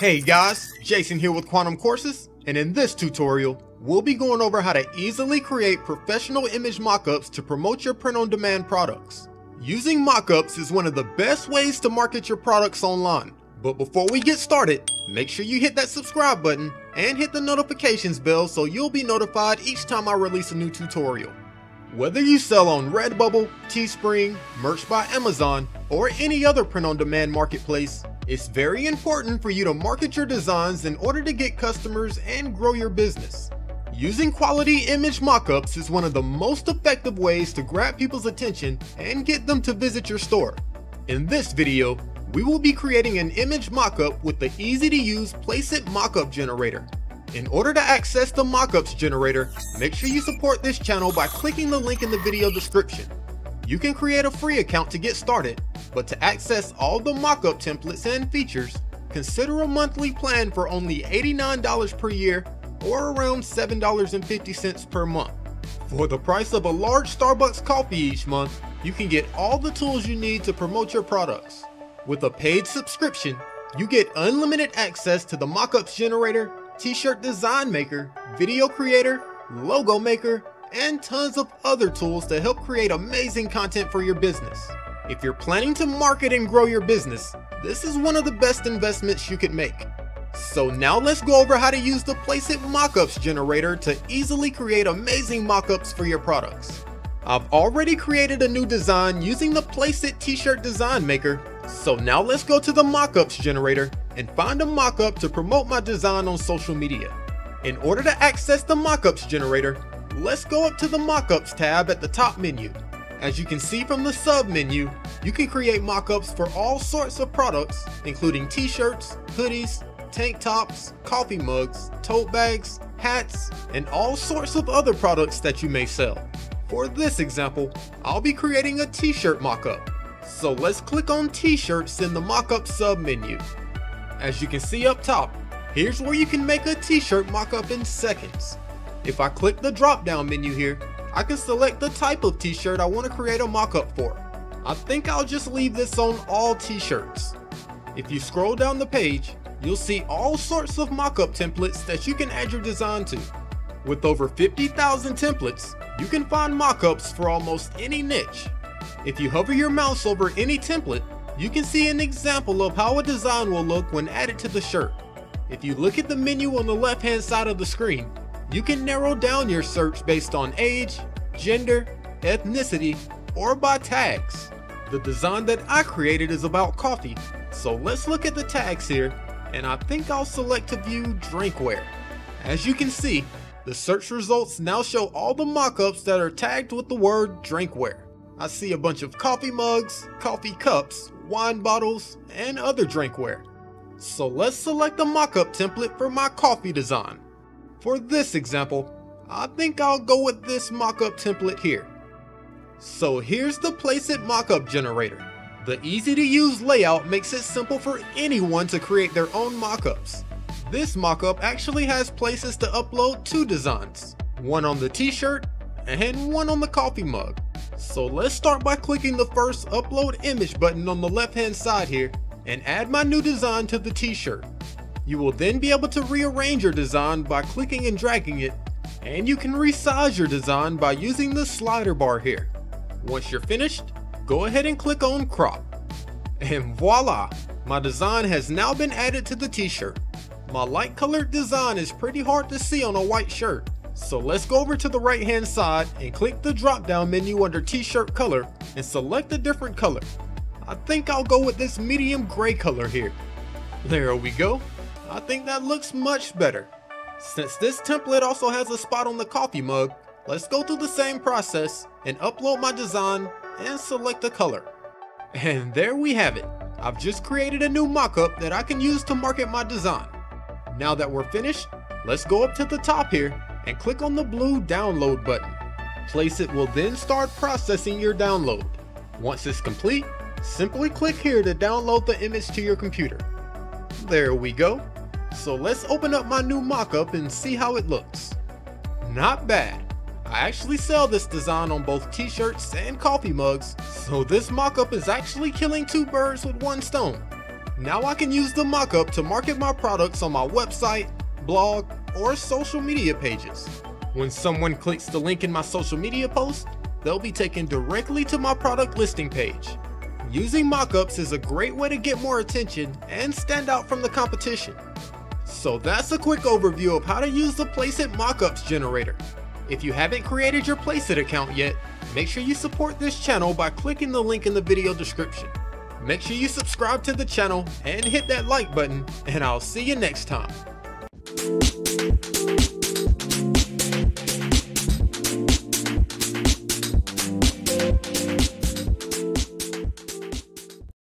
Hey guys, Jason here with Quantum Courses, and in this tutorial, we'll be going over how to easily create professional image mockups to promote your print-on-demand products. Using mockups is one of the best ways to market your products online. But before we get started, make sure you hit that subscribe button and hit the notifications bell so you'll be notified each time I release a new tutorial. Whether you sell on Redbubble, Teespring, Merch by Amazon, or any other print-on-demand marketplace, it's very important for you to market your designs in order to get customers and grow your business. Using quality image mockups is one of the most effective ways to grab people's attention and get them to visit your store. In this video, we will be creating an image mockup with the easy to use Placeit mockup generator. In order to access the mockups generator, make sure you support this channel by clicking the link in the video description. You can create a free account to get started, but to access all the mockup templates and features, consider a monthly plan for only $89 per year or around $7.50 per month. For the price of a large Starbucks coffee each month, you can get all the tools you need to promote your products. With a paid subscription, you get unlimited access to the mockups generator, t-shirt design maker, video creator, logo maker, and tons of other tools to help create amazing content for your business. If you're planning to market and grow your business, this is one of the best investments you could make. So now let's go over how to use the Placeit Mockups generator to easily create amazing mockups for your products. I've already created a new design using the Placeit t-shirt design maker, so now let's go to the mockups generator and find a mockup to promote my design on social media. In order to access the mockups generator, let's go up to the mockups tab at the top menu as you can see from the sub menu, you can create mockups for all sorts of products, including t-shirts, hoodies, tank tops, coffee mugs, tote bags, hats, and all sorts of other products that you may sell. For this example, I'll be creating a t-shirt mockup. So let's click on t-shirts in the mockup sub menu. As you can see up top, here's where you can make a t-shirt mockup in seconds. If I click the drop down menu here, I can select the type of t-shirt I want to create a mockup for. I think I'll just leave this on all t-shirts. If you scroll down the page, you'll see all sorts of mockup templates that you can add your design to. With over 50,000 templates, you can find mockups for almost any niche. If you hover your mouse over any template, you can see an example of how a design will look when added to the shirt. If you look at the menu on the left hand side of the screen, you can narrow down your search based on age, gender, ethnicity, or by tags. The design that I created is about coffee, so let's look at the tags here, and I think I'll select to view drinkware. As you can see, the search results now show all the mockups that are tagged with the word drinkware. I see a bunch of coffee mugs, coffee cups, wine bottles, and other drinkware. So let's select a mockup template for my coffee design. For this example, I think I'll go with this mockup template here. So here's the Placeit mockup generator. The easy to use layout makes it simple for anyone to create their own mockups. This mockup actually has places to upload two designs, one on the t-shirt and one on the coffee mug. So let's start by clicking the first upload image button on the left hand side here and add my new design to the t-shirt. You will then be able to rearrange your design by clicking and dragging it, and you can resize your design by using the slider bar here. Once you're finished, go ahead and click on crop. And voila, my design has now been added to the t-shirt. My light colored design is pretty hard to see on a white shirt, so let's go over to the right hand side and click the drop down menu under t-shirt color and select a different color. I think I'll go with this medium gray color here. There we go. I think that looks much better. Since this template also has a spot on the coffee mug, let's go through the same process and upload my design and select a color. And there we have it. I've just created a new mockup that I can use to market my design. Now that we're finished, let's go up to the top here and click on the blue download button. Placeit will then start processing your download. Once it's complete, simply click here to download the image to your computer. There we go. So let's open up my new mockup and see how it looks. Not bad. I actually sell this design on both t-shirts and coffee mugs, so this mockup is actually killing two birds with one stone. Now I can use the mockup to market my products on my website, blog, or social media pages. When someone clicks the link in my social media post, they'll be taken directly to my product listing page. Using mockups is a great way to get more attention and stand out from the competition. So that's a quick overview of how to use the Placeit Mockups generator. If you haven't created your Placeit account yet, make sure you support this channel by clicking the link in the video description. Make sure you subscribe to the channel and hit that like button, and I'll see you next time.